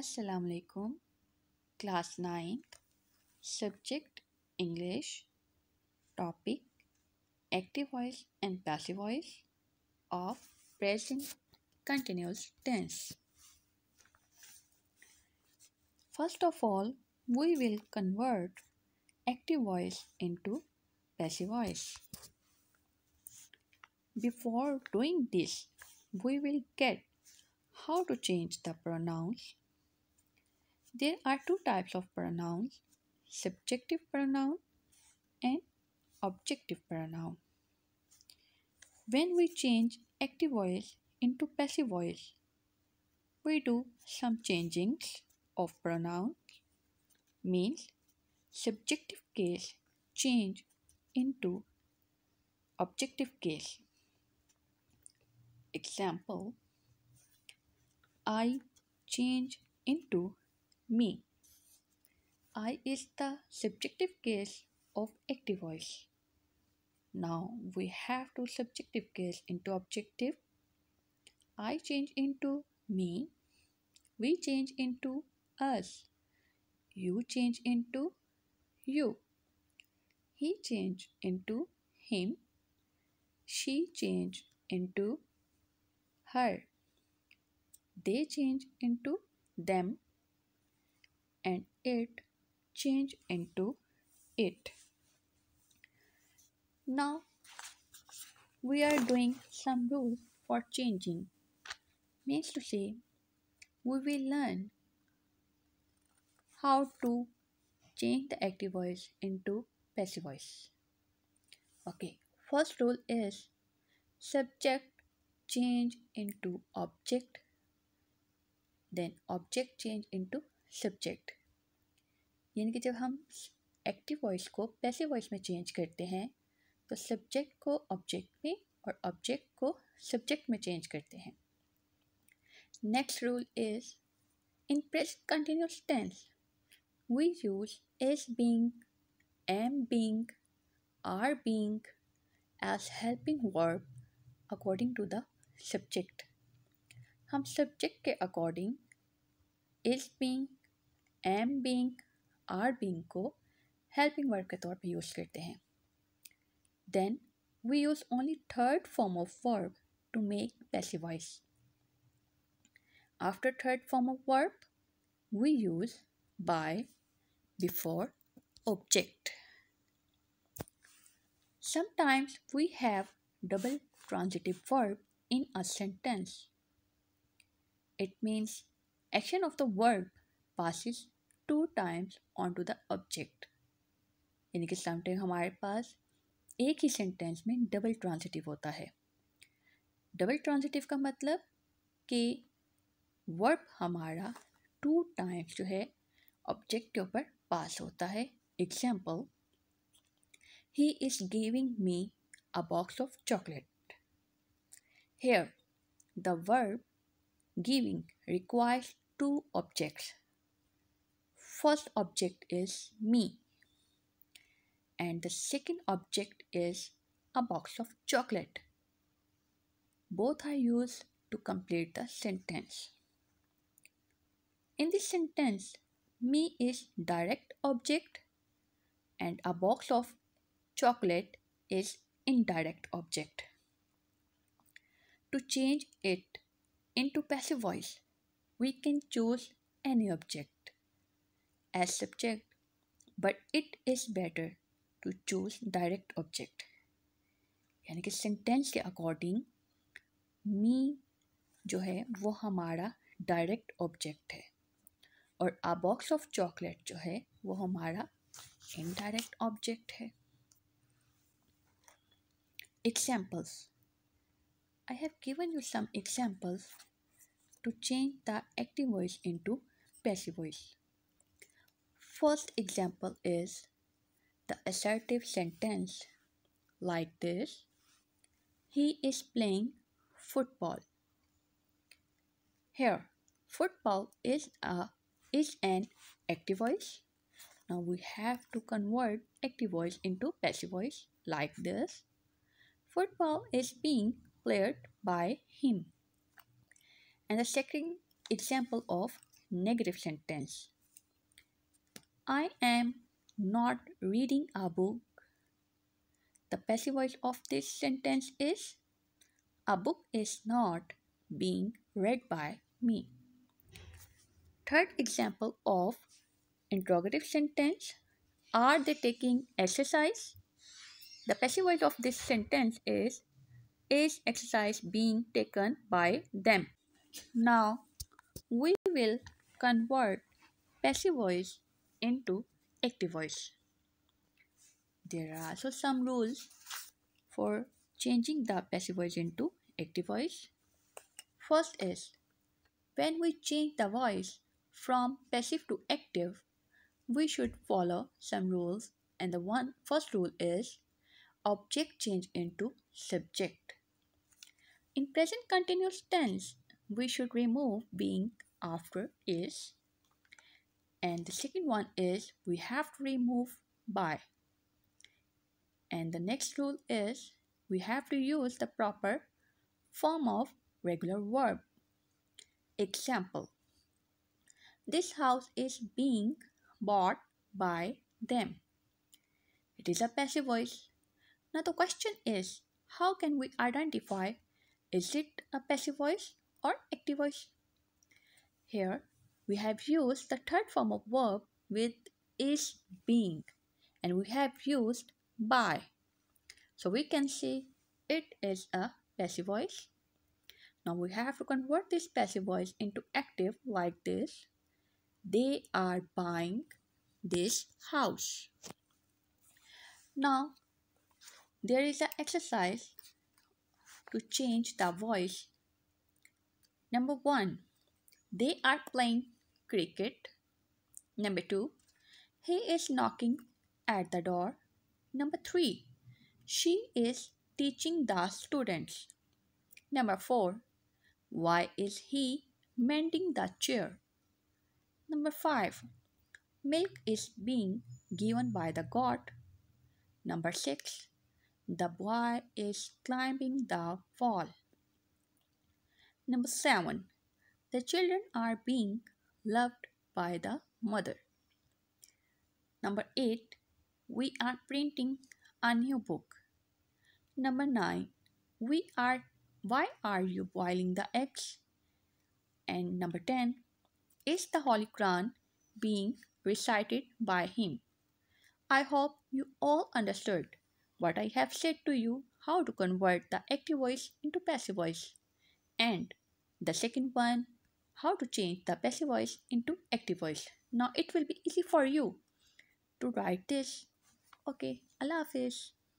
Assalamu alaikum. Class 9th. Subject English. Topic Active voice and passive voice of present continuous tense. First of all, we will convert active voice into passive voice. Before doing this, we will get how to change the pronouns. There are two types of pronouns subjective pronoun and objective pronoun. When we change active voice into passive voice, we do some changings of pronouns means subjective case change into objective case. Example I change into me. I is the subjective case of active voice. Now we have to subjective case into objective. I change into me. We change into us. You change into you. He change into him. She change into her. They change into them and it change into it. Now we are doing some rules for changing. Means to say, we will learn how to change the active voice into passive voice. Okay, first rule is subject change into object, then object change into subject. यानी कि जब हम active voice को passive voice में change करते हैं तो subject को ऑब्जेक्ट में और ऑब्जेक्ट को सब्जेक्ट में चेंज करते हैं next rule is in present continuous tense we use is being, am being, are being as helping verb according to the subject. हम सब्जेक्ट के according is being, am being, are being को helping verb के तौर पे use करते हैं then we use only third form of verb to make passive voice after third form of verb we use by before object. Sometimes we have double transitive verb in a sentence. It means action of the verb passes two on to the object यानी कि sometime हमारे पास एक ही sentence में double transitive होता है। Double transitive का मतलब कि वर्ब हमारा टू टाइम्स जो है ऑब्जेक्ट के ऊपर पास होता है। Example he is giving me a box of chocolate here the verb giving requires two objects first object is me and the second object is a box of chocolate. Both are used to complete the sentence. In this sentence, me is direct object and a box of chocolate is indirect object. To change it into passive voice, we can choose any object. As subject, but it is better to choose direct object यानी कि sentence के according मी जो है वो हमारा direct object है। और आ box of chocolate जो है वो हमारा इनडायरेक्ट ऑब्जेक्ट है। Examples I have given you some examples to change the active voice into passive voice first example is the assertive sentence like this He is playing football. Here, football is, a, is an active voice. Now we have to convert active voice into passive voice like this. Football is being played by him. And the second example of negative sentence I am not reading a book. The passive voice of this sentence is A book is not being read by me. Third example of interrogative sentence Are they taking exercise? The passive voice of this sentence is Is exercise being taken by them? Now we will convert passive voice into active voice. There are also some rules for changing the passive voice into active voice. First is when we change the voice from passive to active, we should follow some rules and the one first rule is object change into subject. In present continuous tense, we should remove being after is and the second one is we have to remove by. And the next rule is we have to use the proper form of regular verb. Example. This house is being bought by them. It is a passive voice. Now the question is how can we identify is it a passive voice or active voice? Here we have used the third form of verb with is being and we have used by. So we can see it is a passive voice. Now we have to convert this passive voice into active like this. They are buying this house. Now there is an exercise to change the voice. Number one, they are playing cricket. Number two, he is knocking at the door. Number three, she is teaching the students. Number four, why is he mending the chair? Number five, milk is being given by the goat. Number six, the boy is climbing the wall. Number seven, the children are being loved by the mother. Number 8. We are printing a new book. Number 9. We are why are you boiling the eggs? And number 10. Is the Holy Quran being recited by him? I hope you all understood what I have said to you how to convert the active voice into passive voice. And the second one how to change the passive voice into active voice. Now it will be easy for you to write this. Okay, Allah Hafiz.